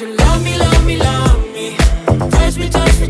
you love me, love me, love me? Touch me, touch me,